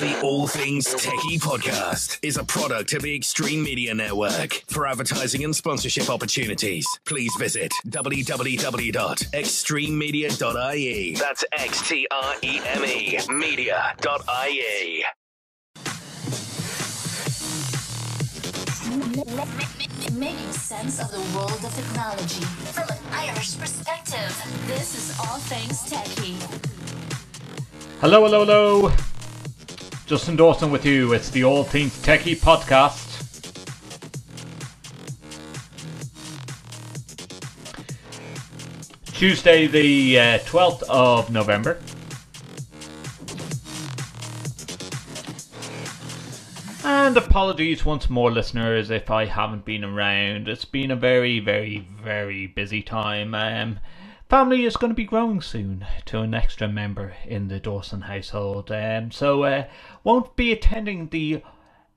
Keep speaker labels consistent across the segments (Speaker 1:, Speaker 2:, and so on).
Speaker 1: The All Things Techie podcast is a product of the Extreme Media Network. For advertising and sponsorship opportunities, please visit www.extrememedia.ie. That's X T R E M E media.ie.
Speaker 2: Making sense of the world of technology from an Irish perspective. This is All Things Techie.
Speaker 3: Hello, hello, hello. Justin Dawson with you. It's the All Things Techie podcast. Tuesday, the uh, 12th of November. And apologies once more, listeners, if I haven't been around. It's been a very, very, very busy time. Um, family is going to be growing soon to an extra member in the Dawson household. Um, so, uh, won't be attending the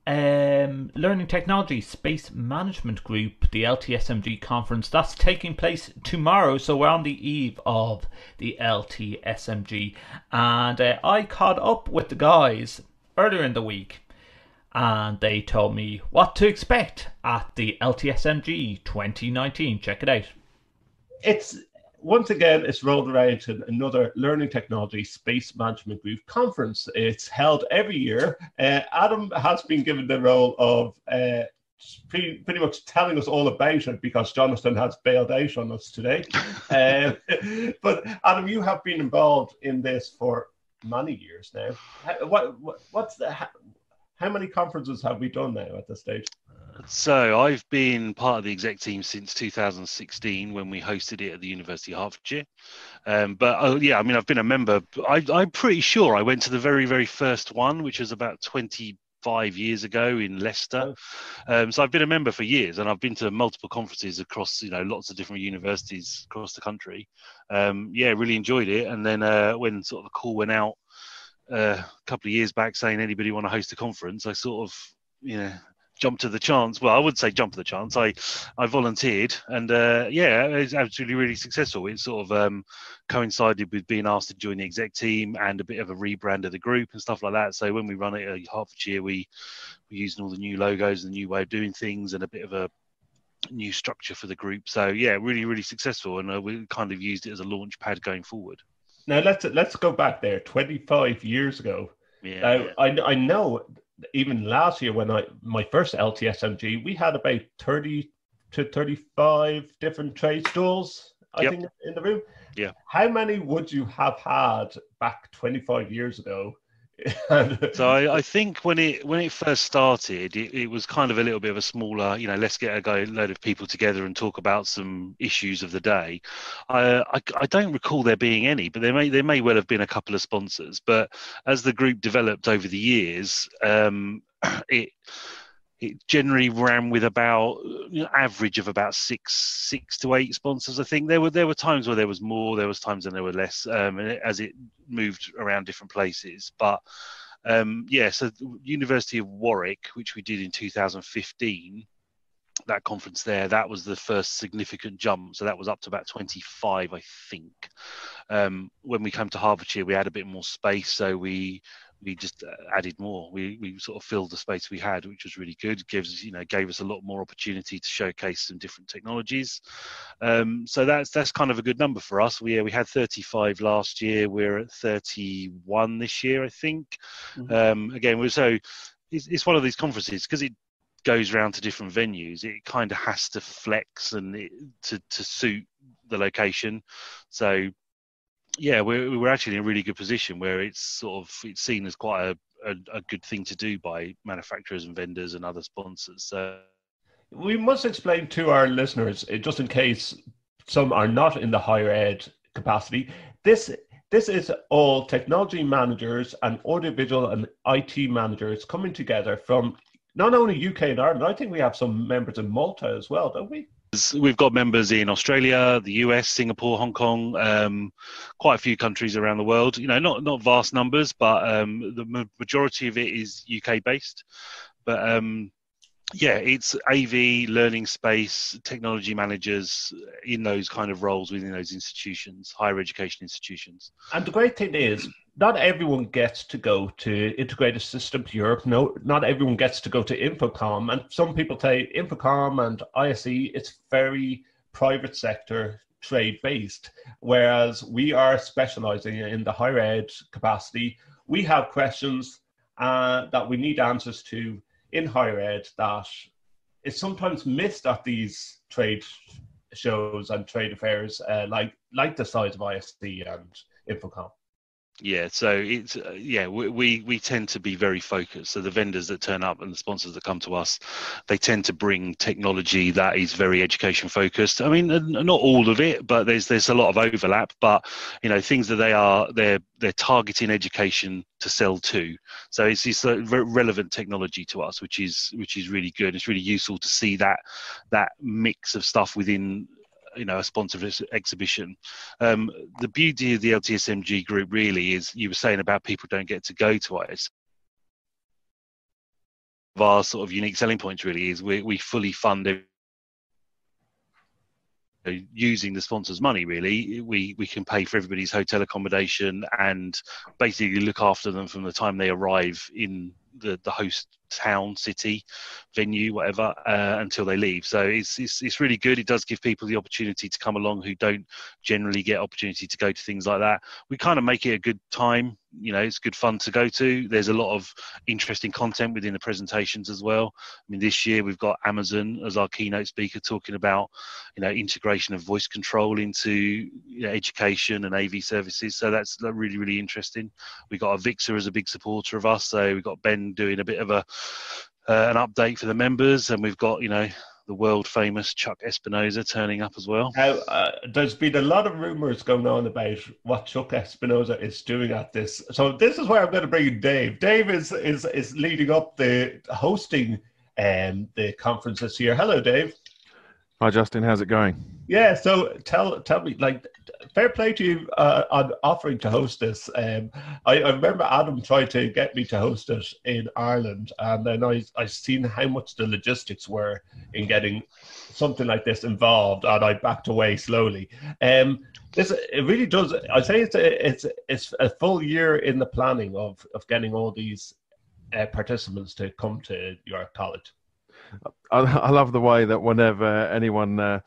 Speaker 3: um, Learning Technology Space Management Group, the LTSMG conference. That's taking place tomorrow. So, we're on the eve of the LTSMG. And uh, I caught up with the guys earlier in the week and they told me what to expect at the LTSMG 2019. Check it out.
Speaker 4: It's once again, it's rolled around to another Learning Technology Space Management Group conference. It's held every year. Uh, Adam has been given the role of uh, pretty, pretty much telling us all about it because Jonathan has bailed out on us today. uh, but Adam, you have been involved in this for many years now. What, what what's the how many conferences have we done now at this stage?
Speaker 5: So I've been part of the exec team since 2016 when we hosted it at the University of Hertfordshire. Um, but oh, yeah, I mean, I've been a member. I, I'm pretty sure I went to the very, very first one, which was about 25 years ago in Leicester. Um, so I've been a member for years, and I've been to multiple conferences across, you know, lots of different universities across the country. Um, yeah, really enjoyed it. And then uh, when sort of the call went out uh, a couple of years back saying anybody want to host a conference, I sort of, you know, jumped to the chance. Well, I would say jump to the chance. I, I volunteered, and uh, yeah, it was absolutely really successful. It sort of um, coincided with being asked to join the exec team and a bit of a rebrand of the group and stuff like that. So when we run it at Hertfordshire, we we're using all the new logos and the new way of doing things and a bit of a new structure for the group. So yeah, really really successful, and uh, we kind of used it as a launch pad going forward.
Speaker 4: Now let's let's go back there. Twenty five years ago.
Speaker 5: Yeah,
Speaker 4: Now
Speaker 5: yeah.
Speaker 4: I I know even last year when I my first LTSMG we had about thirty to thirty five different trade stalls. I
Speaker 5: Yep.
Speaker 4: think in the room.
Speaker 5: Yeah.
Speaker 4: How many would you have had back twenty five years ago?
Speaker 5: So I, I think when it when it first started, it, it was kind of a little bit of a smaller, you know, let's get a go, load of people together and talk about some issues of the day. I, I I don't recall there being any, but there may there may well have been a couple of sponsors. But as the group developed over the years, um, it it generally ran with about you know, average of about six six to eight sponsors. I think there were there were times where there was more, there was times when there were less, um, and as it moved around different places. But um, yeah, so University of Warwick, which we did in 2015, that conference there, that was the first significant jump. So that was up to about 25, I think. Um, when we came to Hertfordshire, we had a bit more space, so we we just uh, added more. We we sort of filled the space we had, which was really good. Gives you know gave us a lot more opportunity to showcase some different technologies. Um, so that's that's kind of a good number for us. We we had 35 last year. We're at 31 this year, I think. Um, again, we're so it's, it's one of these conferences because it goes around to different venues. It kind of has to flex and it, to to suit the location. So yeah, we're we're actually in a really good position where it's sort of it's seen as quite a, a, a good thing to do by manufacturers and vendors and other sponsors. So
Speaker 4: we must explain to our listeners, uh, just in case some are not in the higher ed capacity, this this is all technology managers and audiovisual and IT managers coming together from not only UK and Ireland. I think we have some members in Malta as well, don't we?
Speaker 5: We've got members in Australia, the US, Singapore, Hong Kong, um, quite a few countries around the world. You know, not not vast numbers, but um, the majority of it is UK based. But um, yeah, it's AV, learning space, technology managers in those kind of roles within those institutions, higher education institutions.
Speaker 4: And the great thing is, not everyone gets to go to Integrated Systems Europe. No, not everyone gets to go to InfoComm. And some people say InfoComm and ISE, it's very private sector trade based, whereas we are specializing in the higher ed capacity. We have questions uh, that we need answers to in higher ed that is sometimes missed at these trade shows and trade affairs, uh, like like the size of ISE and InfoComm.
Speaker 5: Yeah, so it's uh, yeah we, we we tend to be very focused. So the vendors that turn up and the sponsors that come to us, they tend to bring technology that is very education focused. I mean, not all of it, but there's there's a lot of overlap. But you know, things that they are they're they're targeting education to sell to. So it's it's a relevant technology to us, which is which is really good. It's really useful to see that that mix of stuff within you know a sponsored exhibition. Um, the beauty of the LTSMG group really is you were saying about people don't get to go to it. Our sort of unique selling points really is we we fully fund it using the sponsors' money. Really, we we can pay for everybody's hotel accommodation and basically look after them from the time they arrive in the the host town, city, venue, whatever, uh, until they leave. So it's, it's it's really good. It does give people the opportunity to come along who don't generally get opportunity to go to things like that. We kind of make it a good time. You know, it's good fun to go to. There's a lot of interesting content within the presentations as well. I mean, this year we've got Amazon as our keynote speaker talking about, you know, integration of voice control into you know, education and AV services. So that's really really interesting. We've got Avixa as a big supporter of us. So we've got Ben doing a bit of a uh, an update for the members, and we've got you know the world famous Chuck Espinoza turning up as well.
Speaker 4: Now, uh, there's been a lot of rumors going on about what Chuck Espinoza is doing at this. So this is where I'm going to bring in Dave. Dave is is is leading up the hosting um, the conference this year. Hello, Dave.
Speaker 6: Hi, Justin. How's it going?
Speaker 4: Yeah. So tell tell me, like, fair play to you uh, on offering to host this. Um, I, I, remember Adam tried to get me to host it in Ireland, and then I I seen how much the logistics were in getting something like this involved, and I backed away slowly. Um, this it really does. I say it's a, it's it's a full year in the planning of of getting all these uh, participants to come to your college.
Speaker 6: I, I, love the way that whenever anyone uh,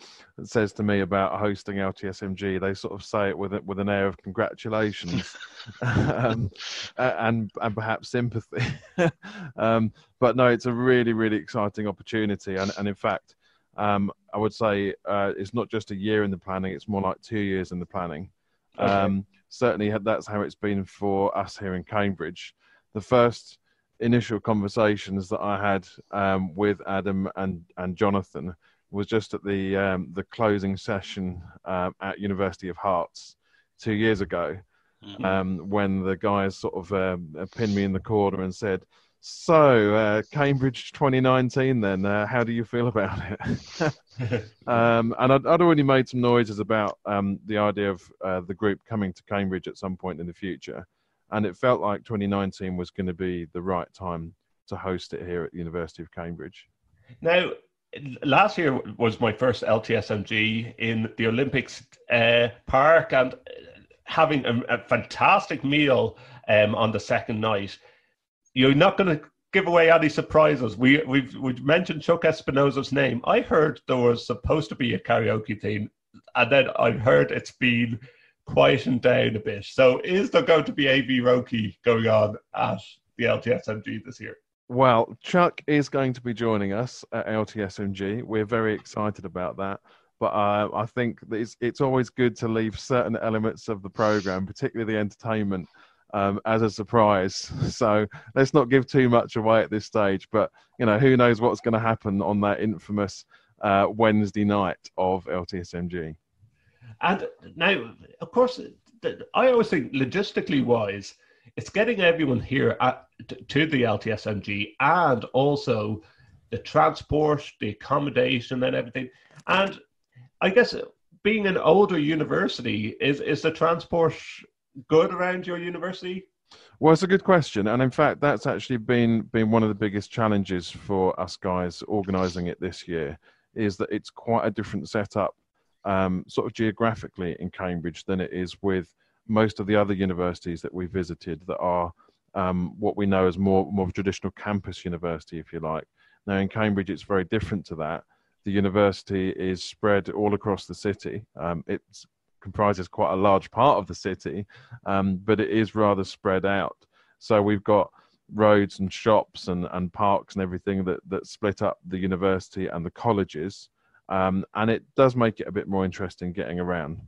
Speaker 6: says to me about hosting LTSMG, they sort of say it with with an air of congratulations um, and and perhaps sympathy. um, but no, it's a really really exciting opportunity, and and in fact, um, I would say uh, it's not just a year in the planning; it's more like two years in the planning. Okay. Um, certainly, that's how it's been for us here in Cambridge. The first initial conversations that I had um, with Adam and, and Jonathan was just at the um, the closing session um, at University of Herts two years ago, mm-hmm. Um, when the guys sort of um, pinned me in the corner and said, "So uh, Cambridge 2019, then uh, how do you feel about it?" Um, and I'd, I'd, already made some noises about the idea of uh, the group coming to Cambridge at some point in the future and it felt like 2019 was going to be the right time to host it here at the University of Cambridge.
Speaker 4: Now, last year was my first LTSMG in the Olympics uh, Park, and having a, a fantastic meal um, on the second night. You're not going to give away any surprises. We we've we mentioned Chuck Espinoza's name. I heard there was supposed to be a karaoke theme, and then I heard it's been quieten down a bit. So is there going to be AV Roki going on at the LTSMG this year?
Speaker 6: Well, Chuck is going to be joining us at LTSMG. We're very excited about that. But uh, I think it's, it's always good to leave certain elements of the program, particularly the entertainment, um, as a surprise. So let's not give too much away at this stage. But you know, who knows what's going to happen on that infamous uh, Wednesday night of LTSMG.
Speaker 4: And now, of course, I always think logistically wise, it's getting everyone here at, to the LTSMG and also the transport, the accommodation, and everything. And I guess being an older university, is is the transport good around your university?
Speaker 6: Well, it's a good question, and in fact, that's actually been been one of the biggest challenges for us guys organising it this year. Is that it's quite a different setup, um, sort of geographically in Cambridge than it is with most of the other universities that we visited that are um, what we know as more more traditional campus university, if you like. Now in Cambridge, it's very different to that. The university is spread all across the city. Um, it comprises quite a large part of the city, um, but it is rather spread out. So we've got roads and shops and, and parks and everything that, that split up the university and the colleges. Um, and it does make it a bit more interesting getting around.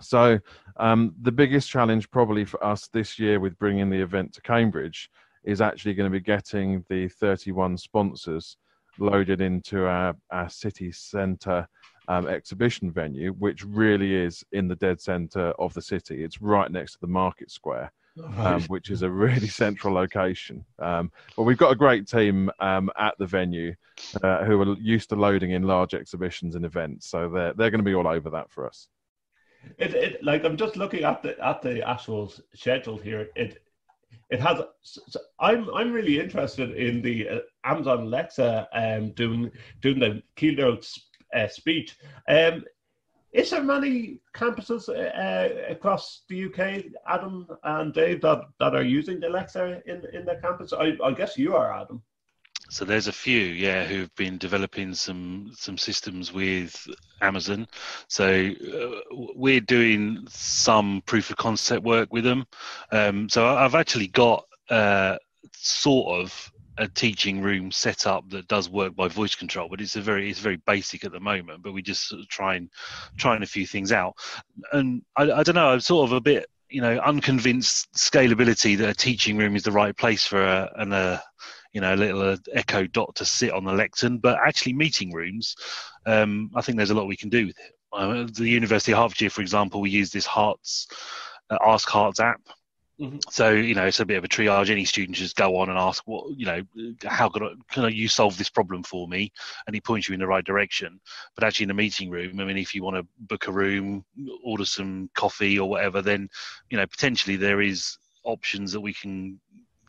Speaker 6: So um, the biggest challenge probably for us this year with bringing the event to Cambridge is actually going to be getting the 31 sponsors loaded into our, our city centre um, exhibition venue, which really is in the dead centre of the city. It's right next to the market square. Um, which is a really central location. Um, but we've got a great team um, at the venue uh, who are used to loading in large exhibitions and events, so they're they're going to be all over that for us.
Speaker 4: It, it like I'm just looking at the at the actual schedule here. It it has. So I'm I'm really interested in the uh, Amazon Alexa um, doing doing the keynote uh, speech. Um, is there many campuses uh, across the UK, Adam and Dave, that, that are using Alexa in in their campus? I, I guess you are, Adam.
Speaker 5: So there's a few, yeah, who've been developing some some systems with Amazon. So uh, we're doing some proof of concept work with them. Um, so I've actually got uh, sort of a teaching room set up that does work by voice control, but it's a very it's very basic at the moment. But we just sort of trying trying a few things out, and I, I don't know. I'm sort of a bit you know unconvinced scalability that a teaching room is the right place for a, and a you know, a little uh, Echo Dot to sit on the lectern, but actually meeting rooms, um, I think there's a lot we can do with it. Uh, the University of Hertfordshire, for example, we use this Herts uh, Ask Herts app. Mm-hmm. So you know, it's a bit of a triage. Any student just go on and ask, "What you know? How can I, can you solve this problem for me?" And he points you in the right direction. But actually, in a meeting room, I mean, if you want to book a room, order some coffee or whatever, then you know potentially there is options that we can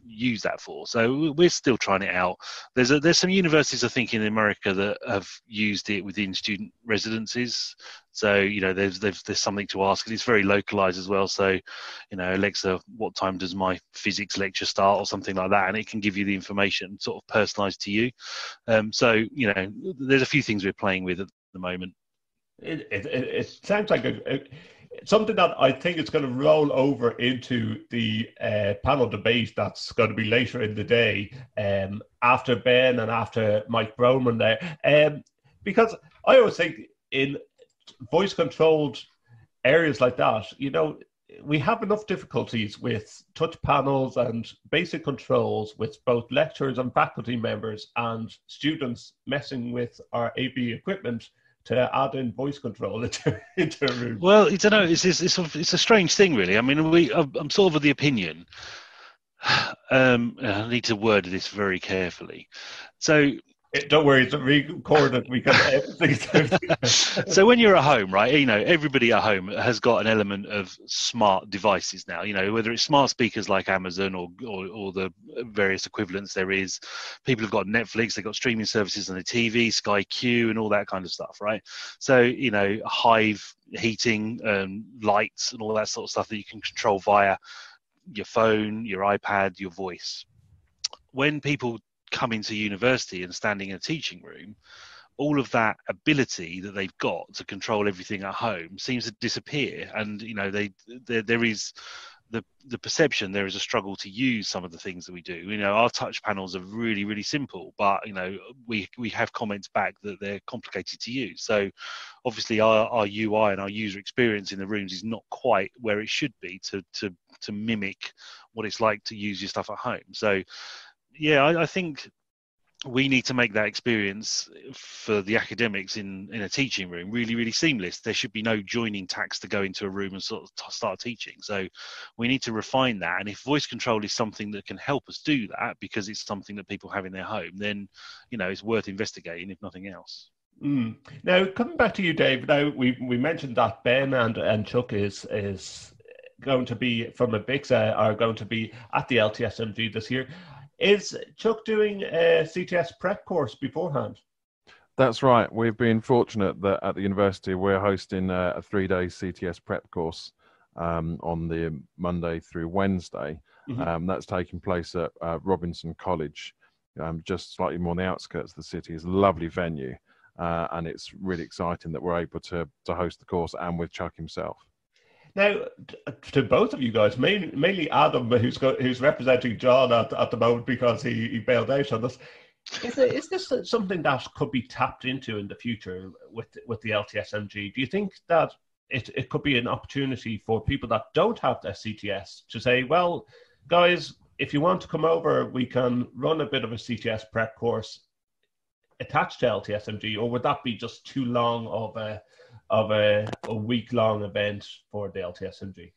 Speaker 5: use that for. So we're still trying it out. There's a, there's some universities I think in America that have used it within student residencies. So you know there's there's, there's something to ask, and it's very localized as well. So you know Alexa, what time does my physics lecture start, or something like that, and it can give you the information sort of personalized to you. Um, so you know there's a few things we're playing with at the moment.
Speaker 4: It it, it sounds like a, a something that I think is going to roll over into the uh, panel debate that's going to be later in the day um, after Ben and after Mike Broman there. Um, because I always think in voice controlled areas like that, you know, we have enough difficulties with touch panels and basic controls with both lecturers and faculty members and students messing with our AV equipment to add in voice control into, into a room.
Speaker 5: Well, I don't know. It's, it's, it's, a, it's a strange thing, really. I mean, we, I'm sort of of the opinion. Um, I need to word this very carefully. So
Speaker 4: don't worry, it's recorded. We can.
Speaker 5: so when you're at home, right? You know, everybody at home has got an element of smart devices now. You know, whether it's smart speakers like Amazon or or, or the various equivalents there is. People have got Netflix, they've got streaming services on the TV, Sky Q, and all that kind of stuff, right? So you know, Hive heating, um, lights, and all that sort of stuff that you can control via your phone, your iPad, your voice when people coming to university and standing in a teaching room, all of that ability that they've got to control everything at home seems to disappear. And you know, they there, there is the the perception there is a struggle to use some of the things that we do. You know, our touch panels are really really simple, but you know we we have comments back that they're complicated to use. So obviously our, our UI and our user experience in the rooms is not quite where it should be to to to mimic what it's like to use your stuff at home. So yeah, I, I think we need to make that experience for the academics in in a teaching room really really seamless there should be no joining tax to go into a room and sort of t- start teaching so we need to refine that and if voice control is something that can help us do that because it's something that people have in their home then you know it's worth investigating if nothing else
Speaker 4: mm. now coming back to you dave now we we mentioned that ben and and chuck is is going to be from a Avixa are going to be at the LTSMG this year. Is Chuck doing a CTS prep course beforehand?
Speaker 6: That's right. We've been fortunate that at the university we're hosting a, a three-day CTS prep course um, on the Monday through Wednesday. Mm-hmm. Um, that's taking place at uh, Robinson College, um, just slightly more on the outskirts of the city. It's a lovely venue, uh, and it's really exciting that we're able to to host the course and with Chuck himself.
Speaker 4: Now, to both of you guys, mainly, Adam, who's got, who's representing John at, at the moment because he, he bailed out on us. Is, this something that could be tapped into in the future with with the LTSMG? Do you think that it, it could be an opportunity for people that don't have the CTS to say, well, guys, if you want to come over, we can run a bit of a CTS prep course attached to LTSMG, or would that be just too long of a of a, a week long event for the LTSMG?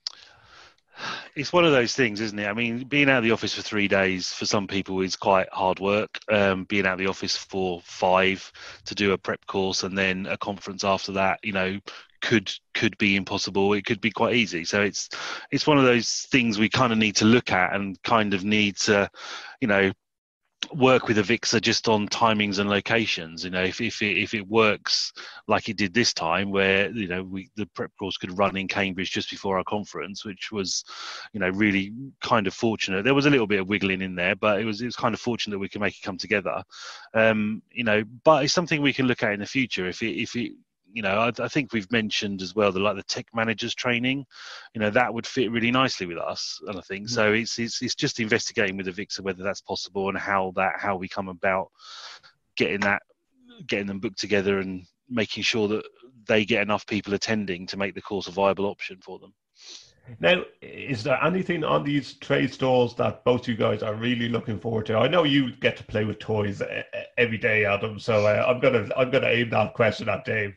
Speaker 5: It's one of those things, isn't it? I mean, being out of the office for three days for some people is quite hard work. Um, being out of the office for five to do a prep course and then a conference after that, you know, could could be impossible. It could be quite easy. So it's it's one of those things we kind of need to look at and kind of need to, you know, work with Avixa just on timings and locations. You know, if if it, if it works like it did this time, where you know we the prep course could run in Cambridge just before our conference, which was, you know, really kind of fortunate. There was a little bit of wiggling in there, but it was it was kind of fortunate that we could make it come together. Um, you know, but it's something we can look at in the future if it if it you know, I, I, think we've mentioned as well the like the tech managers training, you know, that would fit really nicely with us. And I think mm-hmm. so. It's, it's it's just investigating with Avixa whether that's possible and how that how we come about getting that getting them booked together and making sure that they get enough people attending to make the course a viable option for them.
Speaker 4: Now, is there anything on these trade stalls that both you guys are really looking forward to? I know you get to play with toys every day, Adam. So uh, I'm gonna I'm gonna aim that question at Dave.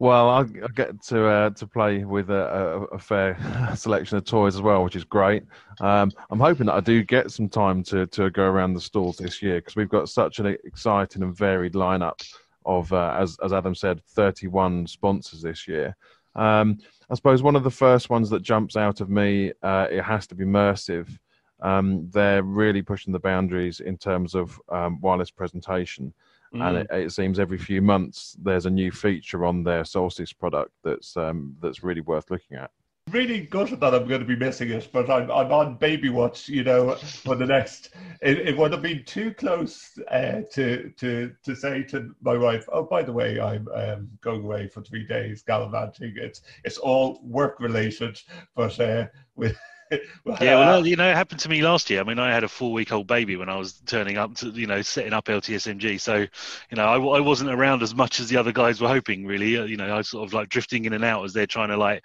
Speaker 6: Well, I, get to uh, to play with a, a, a, fair selection of toys as well, which is great. Um, I'm hoping that I do get some time to to go around the stalls this year because we've got such an exciting and varied lineup of, uh, as as Adam said, 31 sponsors this year. Um, I suppose one of the first ones that jumps out of me, uh, it has to be Mersive. Um, they're really pushing the boundaries in terms of um, wireless presentation. Mm. And it, it, seems every few months there's a new feature on their Solstice product that's um, that's really worth looking at
Speaker 4: really gutted that I'm going to be missing it, but I'm, I'm on baby watch, you know, for the next. It, it would have been too close uh, to to to say to my wife, "Oh, by the way, I'm um, going away for three days gallivanting." It's it's all work related, but uh, with
Speaker 5: yeah, well, you know, it happened to me last year. I mean, I had a four-week-old baby when I was turning up to, you know, setting up LTSMG. So, you know, I, I wasn't around as much as the other guys were hoping. Really, uh, you know, I was sort of like drifting in and out as they're trying to like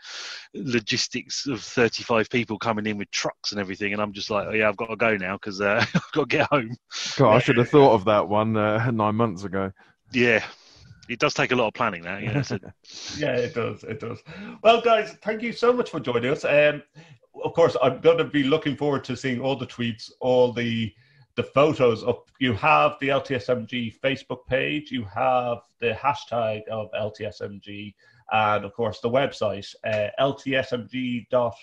Speaker 5: logistics of 35 people coming in with trucks and everything, and I'm just like, oh yeah, I've got to go now because uh, I've got to get home.
Speaker 6: God, I should have thought of that one uh, nine months ago.
Speaker 5: Yeah, it does take a lot of planning now. Yeah,
Speaker 4: yeah, it does. It does. Well, guys, thank you so much for joining us. Um, of course, I'm going to be looking forward to seeing all the tweets, all the the photos up. You have the LTSMG Facebook page, you have the hashtag of LTSMG, and of course the website uh, LTSMG dot.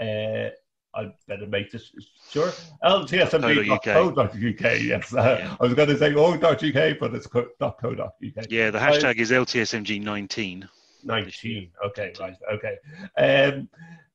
Speaker 4: Uh, I better make this sure. LTSMG.co.uk. Yes, uh, yeah. I was going to say .uk, but it's .co.uk.
Speaker 5: Yeah, the hashtag is LTSMG19.
Speaker 4: 19. Okay, right. Okay. Um,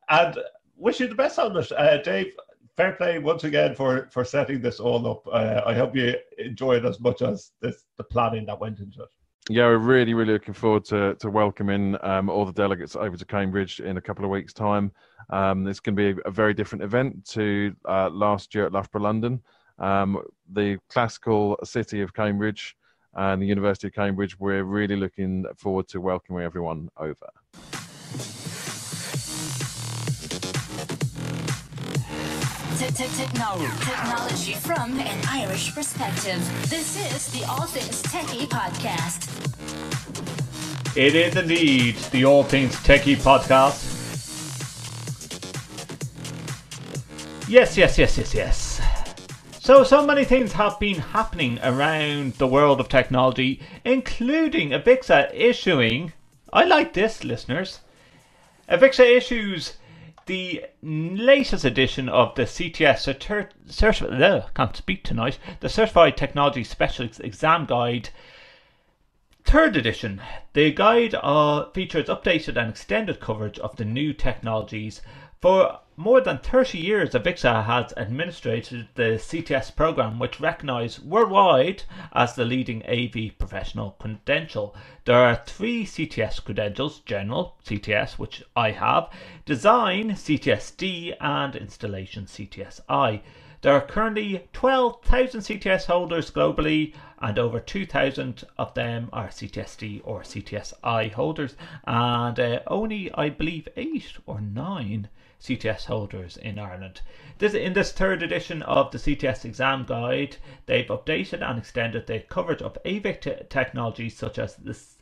Speaker 4: and wish you the best on it, uh, Dave. Fair play once again for for setting this all up. Uh, I hope you enjoy it as much as this, the planning that went into it.
Speaker 6: Yeah, we're really, really looking forward to to welcoming um, all the delegates over to Cambridge in a couple of weeks' time. Um, it's going to be a, very different event to uh, last year at Loughborough London. Um, the classical city of Cambridge and the University of Cambridge, we're really looking forward to welcoming everyone over.
Speaker 2: Technology from an Irish perspective. This is the All Things Techie podcast.
Speaker 3: It is indeed the All Things Techie podcast. Yes, yes, yes, yes, yes. So, so many things have been happening around the world of technology, including Avixa issuing. I like this, listeners. Avixa issues the latest edition of the CTS cert- cert- can't speak tonight. The Certified Technology Specialist Exam Guide, third edition. The guide uh, features updated and extended coverage of the new technologies for more than 30 years, Avixa has administered the CTS program, which recognised worldwide as the leading AV professional credential. There are three CTS credentials General CTS, which I have, Design CTSD, and Installation CTSI. There are currently 12,000 CTS holders globally, and over 2,000 of them are CTSD or CTSI holders, and uh, only, I believe, 8 or 9 CTS holders in Ireland. This in this third edition of the CTS exam guide, they've updated and extended the coverage of AV te- technologies such as this,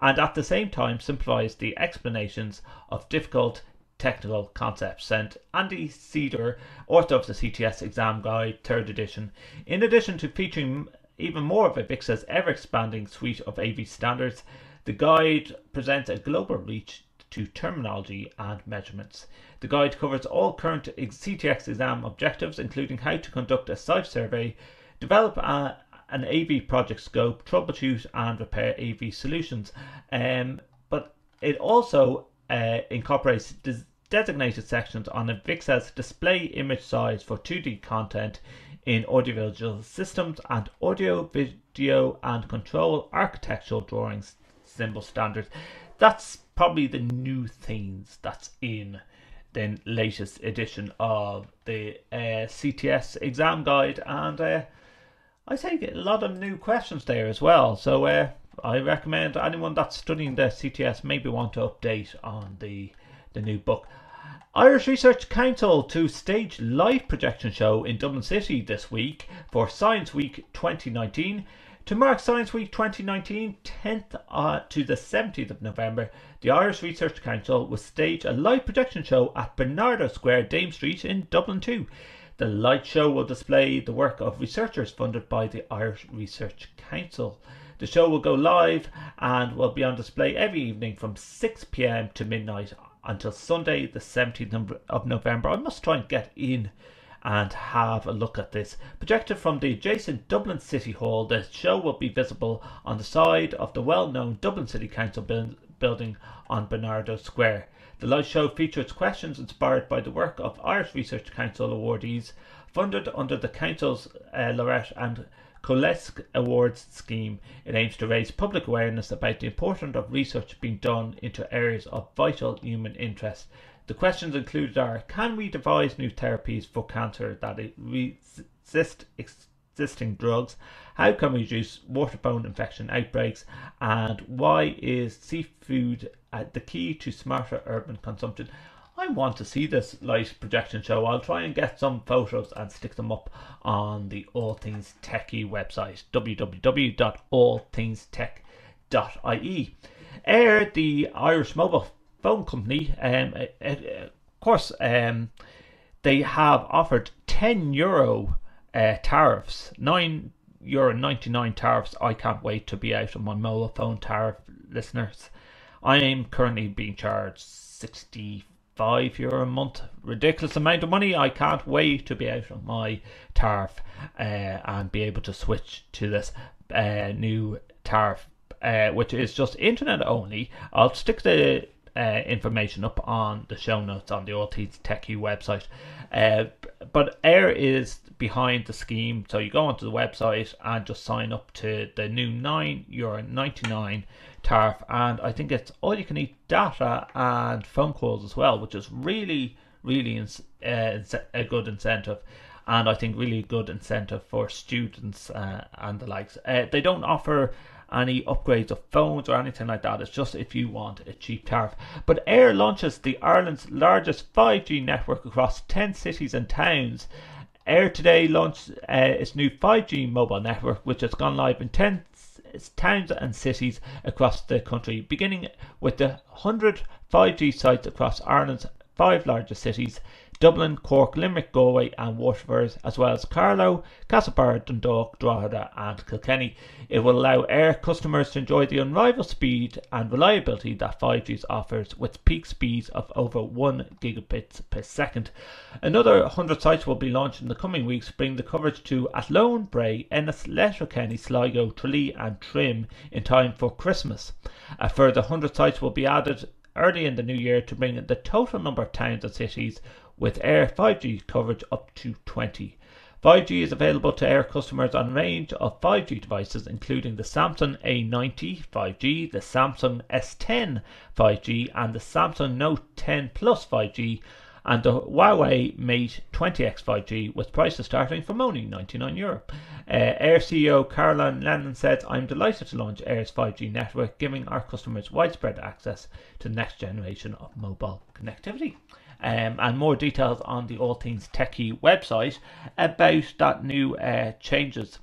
Speaker 3: and at the same time simplifies the explanations of difficult technical concepts. Sent Andy Ciddor, author of the CTS exam guide, third edition, in addition to featuring even more of Avixa's ever expanding suite of AV standards. The guide presents a global reach to terminology and measurements. The guide covers all current CTX exam objectives, including how to conduct a site survey, develop a, an AV project scope, troubleshoot and repair AV solutions. Um, but it also uh, incorporates des- designated sections on Avixa's display image size for 2D content in audiovisual systems and audio, video, and control architectural drawings symbol standards. That's probably the new things that's in the latest edition of the uh, CTS exam guide, and uh, I think a lot of new questions there as well. So uh, I recommend anyone that's studying the CTS maybe want to update on the the new book. Irish Research Council to stage live projection show in Dublin City this week for Science Week 2019. To mark Science Week 2019, 10th uh, to the 17th of November, the Irish Research Council will stage a live projection show at Bernardo Square, Dame Street in Dublin 2. The light show will display the work of researchers funded by the Irish Research Council. The show will go live and will be on display every evening from 6 pm to midnight until Sunday, the 17th of November. I must try and get in and have a look at this. Projected from the adjacent Dublin City Hall, the show will be visible on the side of the well known Dublin City Council bu- building on Bernardo Square. The live show features questions inspired by the work of Irish Research Council awardees funded under the Council's uh, Laureate and COALESCE Awards scheme. It aims to raise public awareness about the importance of research being done into areas of vital human interest. The questions included are Can we devise new therapies for cancer that resist existing drugs? How can we reduce waterborne infection outbreaks? And why is seafood uh, the key to smarter urban consumption? I want to see this light projection show. I'll try and get some photos and stick them up on the All Things Techie website, www.allthingstech.ie. Eir the Irish mobile phone company, um, uh, uh, of course, um, they have offered 10 euro uh, tariffs, 9 euro 99 tariffs. I can't wait to be out on my mobile phone tariff, listeners. I am currently being charged 65 euro a month. Ridiculous amount of money. I can't wait to be out on my tariff uh, and be able to switch to this uh, new tariff, uh, which is just internet only. I'll stick the uh, information up on the show notes on the OT's Techie website. Uh, but Eir is behind the scheme, so you go onto the website and just sign up to the new nine euro ninety nine tariff, and I think it's all you can eat data and phone calls as well, which is really, really ins- uh, a good incentive. And I think really good incentive for students uh, and the likes. Uh, they don't offer any upgrades of phones or anything like that. It's just if you want a cheap tariff. But Eir launches the Ireland's largest 5G network across 10 cities and towns. Eir today launched uh, its new 5G mobile network, which has gone live in 10 towns and cities across the country, beginning with the 100 5G sites across Ireland's five largest cities. Dublin, Cork, Limerick, Galway, and Waterford, as well as Carlow, Castlebar, Dundalk, Drogheda, and Kilkenny. It will allow Eir customers to enjoy the unrivaled speed and reliability that 5G offers, with peak speeds of over 1 gigabits per second. Another 100 sites will be launched in the coming weeks, bringing the coverage to Athlone, Bray, Ennis, Letterkenny, Sligo, Tralee, and Trim in time for Christmas. A further 100 sites will be added early in the new year to bring the total number of towns and cities with Eir 5G coverage up to 20. 5G is available to Eir customers on a range of 5G devices, including the Samsung A90 5G, the Samsung S10 5G, and the Samsung Note 10 Plus 5G, and the Huawei Mate 20X 5G, with prices starting from only 99 euro. Uh, Eir CEO Carolan Lennon said, I'm delighted to launch Eir's 5G network, giving our customers widespread access to the next generation of mobile connectivity um, and more details on the All Things Techie website about that new uh, changes.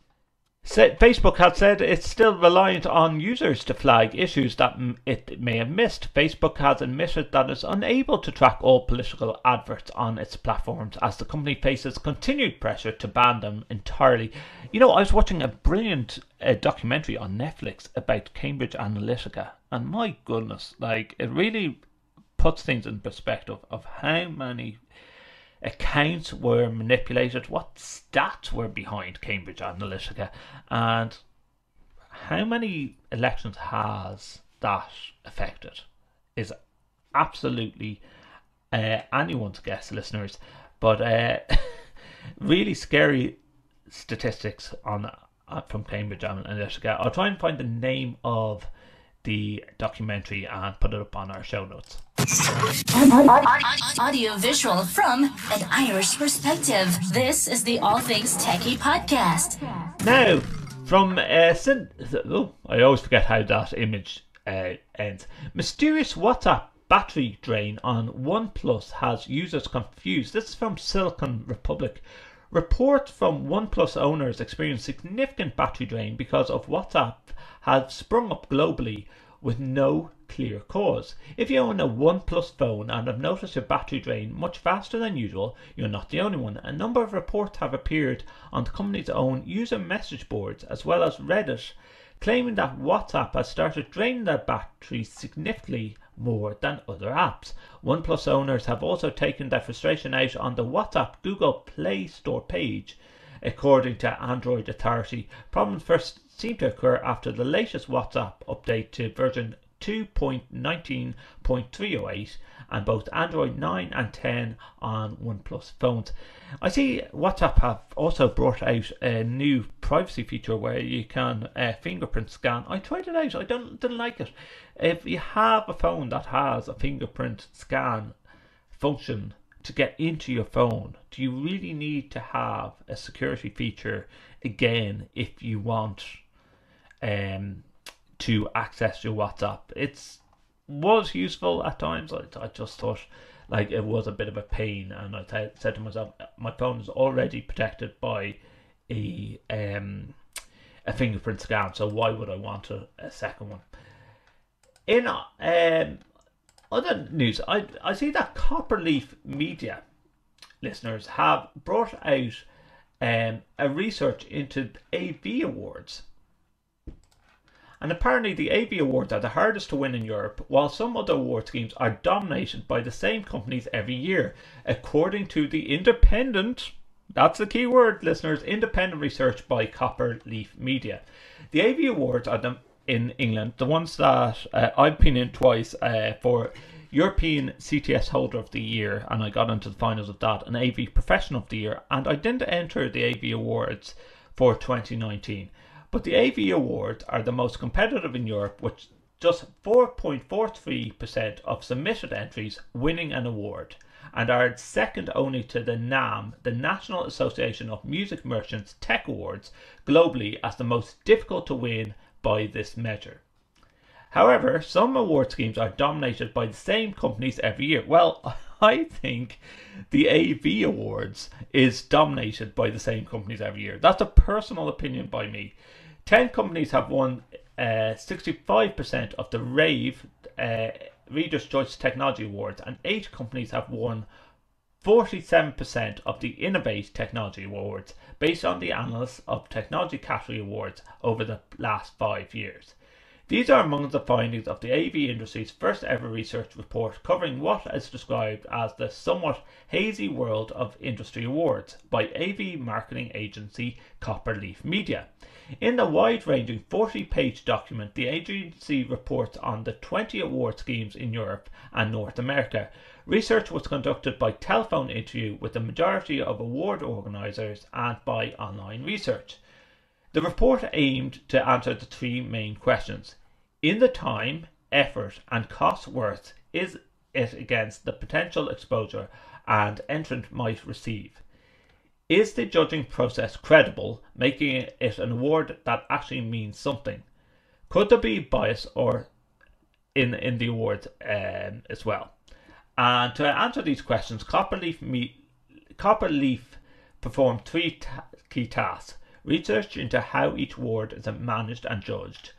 Speaker 3: Facebook has said it's still reliant on users to flag issues that it may have missed. Facebook has admitted that it's unable to track all political adverts on its platforms as the company faces continued pressure to ban them entirely. You know, I was watching a brilliant uh, documentary on Netflix about Cambridge Analytica, and my goodness, like it really puts things in perspective of how many accounts were manipulated, what stats were behind Cambridge Analytica, and how many elections has that affected is absolutely uh, anyone's guess, listeners. But uh, really scary statistics on uh, from Cambridge Analytica. I'll try and find the name of the documentary and put it up on our show notes.
Speaker 2: Audio visual from an Irish perspective. This is the All Things Techie podcast.
Speaker 3: Now, from uh, oh, I always forget how that image uh, ends. Mysterious WhatsApp battery drain on OnePlus has users confused. This is from Silicon Republic. Reports from OnePlus owners experience significant battery drain because of WhatsApp has sprung up globally with no clear cause. If you own a OnePlus phone and have noticed your battery drain much faster than usual, you're not the only one. A number of reports have appeared on the company's own user message boards as well as Reddit claiming that WhatsApp has started draining their batteries significantly more than other apps. OnePlus owners have also taken their frustration out on the WhatsApp Google Play Store page. According to Android Authority, problems first seem to occur after the latest WhatsApp update to version 2.19.308 and both Android 9 and 10 on OnePlus phones. I see WhatsApp have also brought out a new privacy feature where you can uh, fingerprint scan. I tried it out. I don't didn't like it. If you have a phone that has a fingerprint scan function to get into your phone, do you really need to have a security feature again if you want um, to access your WhatsApp. It's was useful at times. I, I just thought like it was a bit of a pain, and I t- said to myself, my phone is already protected by a um a fingerprint scan, so why would I want a, a second one? In um other news, I I see that Copperleaf Media listeners have brought out um, a research into AV awards and apparently, the AV Awards are the hardest to win in Europe, while some other award schemes are dominated by the same companies every year, according to the independent that's the key word, listeners. Independent research by Copperleaf Media. The AV Awards are the, in England, the ones that uh, I've been in twice uh, for European CTS Holder of the Year, and I got into the finals of that, and AV Professional of the Year, and I didn't enter the AV Awards for 2019. But the AV Awards are the most competitive in Europe, with just 4.43% of submitted entries winning an award, and are second only to the NAMM, the National Association of Music Merchants Tech Awards, globally as the most difficult to win by this measure. However, some award schemes are dominated by the same companies every year. Well, I think the AV Awards is dominated by the same companies every year. That's a personal opinion by me. 10 companies have won uh, 65% of the RAVE uh, Reader's Choice Technology Awards, and 8 companies have won 47% of the Innovate Technology Awards based on the analysis of technology category awards over the last five years. These are among the findings of the AV industry's first ever research report covering what is described as the somewhat hazy world of industry awards by AV marketing agency Copperleaf Media. In the wide ranging 40 page document, the agency reports on the 20 award schemes in Europe and North America. Research was conducted by telephone interview with the majority of award organisers and by online research. The report aimed to answer the three main questions. In the time, effort, and cost worth is it against the potential exposure and entrant might receive? Is the judging process credible, making it an award that actually means something? Could there be bias or in in the awards um, as well? And to answer these questions, Copperleaf, me, Copperleaf performed three ta- key tasks research into how each award is managed and judged,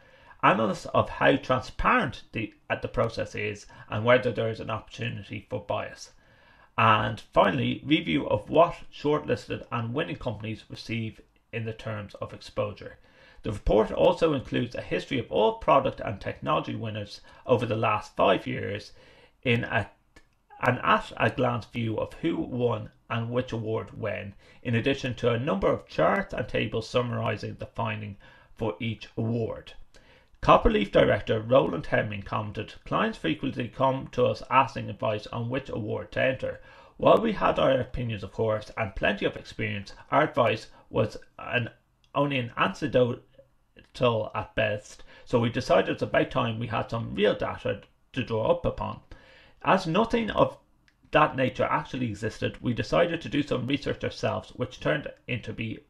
Speaker 3: analysis of how transparent the, the process is and whether there is an opportunity for bias, and finally, review of what shortlisted and winning companies receive in the terms of exposure. The report also includes a history of all product and technology winners over the last five years in a, an at a glance view of who won and which award when, in addition to a number of charts and tables summarising the finding for each award. Copperleaf director Roland Hemming commented, Clients frequently come to us asking advice on which award to enter. While we had our opinions, of course, and plenty of experience, our advice was an, only an anecdotal at best, so we decided it's about time we had some real data to draw up upon. As nothing of that nature actually existed, we decided to do some research ourselves, which turned into be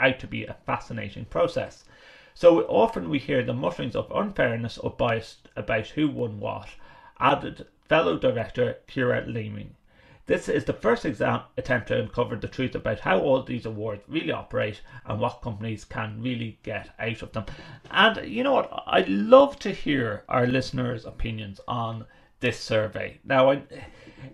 Speaker 3: out to be a fascinating process. So often we hear the mutterings of unfairness or bias about who won what, added fellow director Kira Leeming. This is the first exam- attempt to uncover the truth about how all these awards really operate and what companies can really get out of them. And you know what? I'd love to hear our listeners' opinions on this survey. Now, I,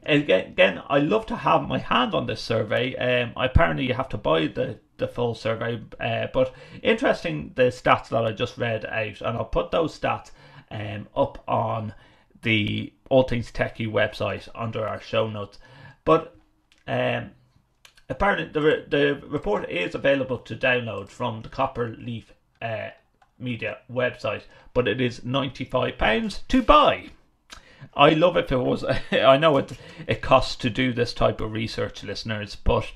Speaker 3: again, again, I love to have my hand on this survey. Um, apparently, you have to buy the the full survey, uh, but interesting the stats that I just read out, and I'll put those stats um up on the All Things Techie website under our show notes. But um, apparently, the the report is available to download from the Copperleaf uh, Media website, but it is ninety five pounds to buy. I love if it was. I know it it costs to do this type of research, listeners, but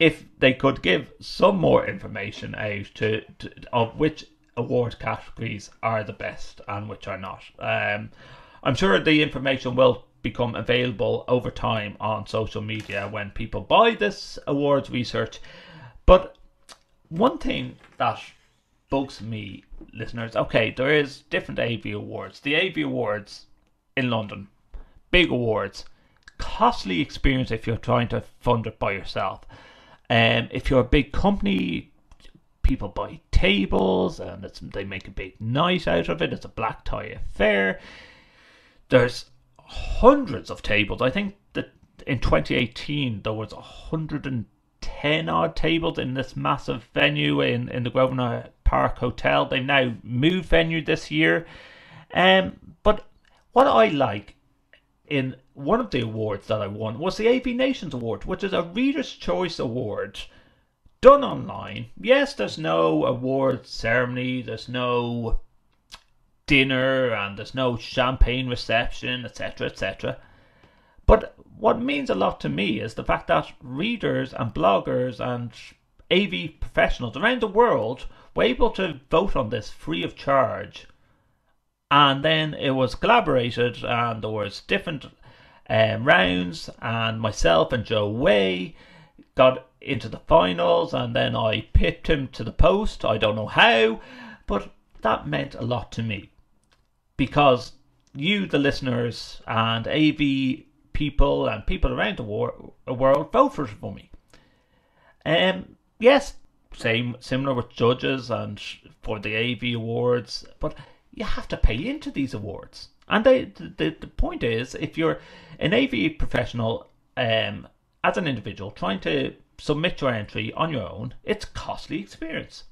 Speaker 3: if they could give some more information out to, to of which award categories are the best and which are not, um, I'm sure the information will become available over time on social media when people buy this awards research. But one thing that bugs me, listeners, okay, there is different AV awards. The AV awards in London. Big awards. Costly experience if you're trying to fund it by yourself. Um, if you're a big company, people buy tables and they make a big night out of it. It's a black tie affair. There's hundreds of tables. I think that in 2018 there was 110 odd tables in this massive venue in, in the Grosvenor Park Hotel. They now moved venue this year. Um, but what I like in one of the awards that I won was the AV Nations Award, which is a Reader's Choice Award done online. Yes, there's no award ceremony, there's no dinner, and there's no champagne reception, etc., etc. But what means a lot to me is the fact that readers and bloggers and AV professionals around the world were able to vote on this free of charge and then it was collaborated and there was different um, rounds and myself and Joe Way got into the finals and then I pipped him to the post. I don't know how but that meant a lot to me because you the listeners and AV people and people around the war- world voted for me. Um yes same similar with judges and for the AV awards but you have to pay into these awards. And they, the, the point is, if you're an AV professional um, as an individual trying to submit your entry on your own, it's costly experience.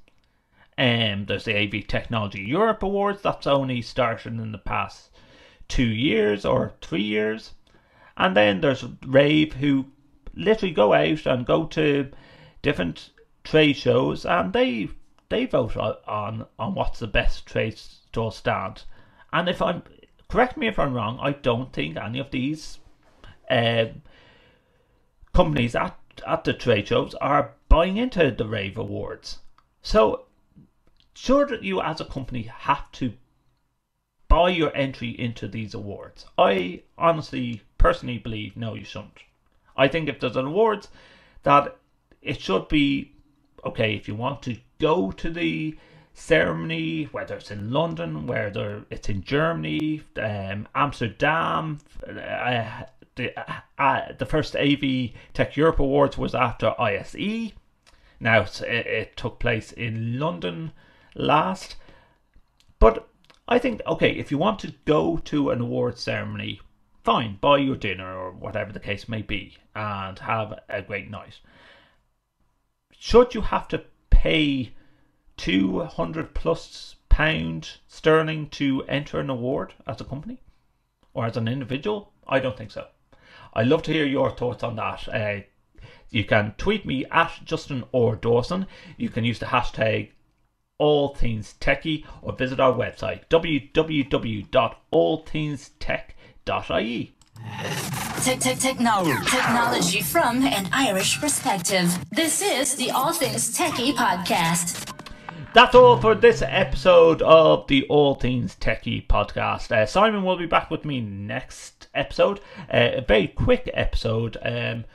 Speaker 3: Um, there's the AV Technology Europe Awards that's only started in the past two years or three years. And then there's Rave who literally go out and go to different trade shows and they they vote on on what's the best trade store stand. And if I'm correct me if I'm wrong, I don't think any of these uh, companies at at the trade shows are buying into the Rave Awards. So sure that you as a company have to buy your entry into these awards. I honestly, personally believe no, you shouldn't. I think if there's an awards, that it should be okay if you want to go to the ceremony, whether it's in London, whether it's in Germany, um, Amsterdam. Uh, the uh, uh the first AV Tech Europe Awards was after ISE. Now it, it took place in London last, but I think, okay, if you want to go to an award ceremony, fine, buy your dinner or whatever the case may be and have a great night. Should you have to pay 200 plus pound sterling to enter an award as a company or as an individual? I don't think so. I'd love to hear your thoughts on that. Uh, you can tweet me at Justin R Dawson. You can use the hashtag all things techie or visit our website www.allthingstech.ie.
Speaker 2: Tech, tech, technology, technology from an Irish perspective. This is the All Things Techie podcast.
Speaker 3: That's all for this episode of the All Things Techie podcast. Uh, Simon will be back with me next episode. Uh, a very quick episode. Um,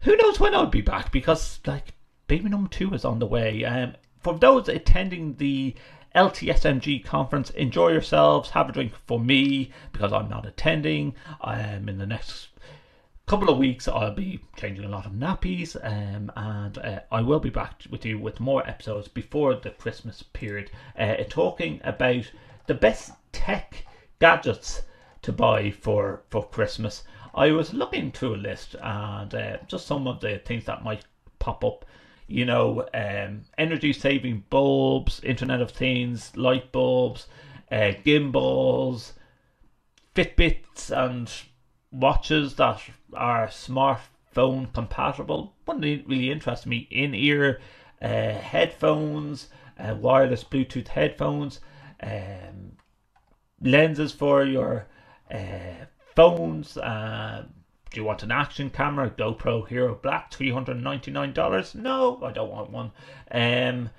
Speaker 3: who knows when I'll be back because, like, baby number two is on the way. Um, for those attending the LTSMG conference, enjoy yourselves, have a drink for me because I'm not attending. I am in the next couple of weeks I'll be changing a lot of nappies um, and uh, I will be back with you with more episodes before the Christmas period uh, talking about the best tech gadgets to buy for for Christmas. I was looking through a list and uh, just some of the things that might pop up you know, um, energy saving bulbs, Internet of Things, light bulbs, uh, gimbals, Fitbits, and watches that are smartphone compatible. One really interests me in ear uh, headphones, uh, wireless Bluetooth headphones, um, lenses for your uh, phones, uh, do you want an action camera? GoPro Hero Black, $399? No, I don't want one. Um,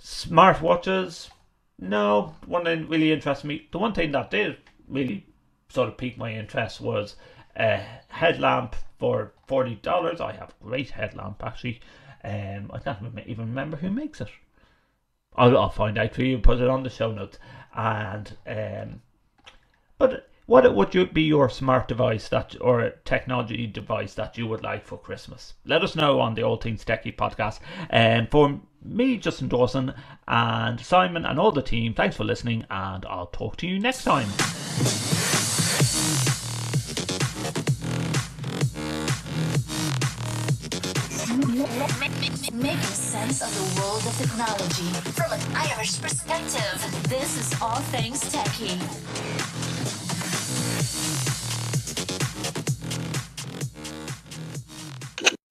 Speaker 3: smartwatches? No, one that really interests me. The one thing that did really sort of pique my interest was a headlamp for $40. I have a great headlamp actually. Um, I can't even remember who makes it. I'll, I'll find out for you put it on the show notes. And um, but what would you be your smart device that or technology device that you would like for Christmas? Let us know on the All Things Techie podcast. And for me, Justin Dawson, and Simon, and all the team, thanks for listening, and I'll talk to you next time.
Speaker 2: The world of technology from an Irish perspective. This is All Things Techie.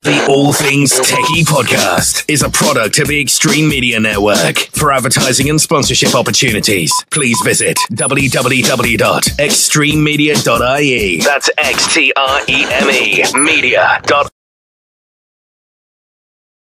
Speaker 1: The All Things Techie podcast is a product of the Xtreme Media Network. For advertising and sponsorship opportunities, please visit www.xtrememedia.ie. That's X T R E M E media.ie.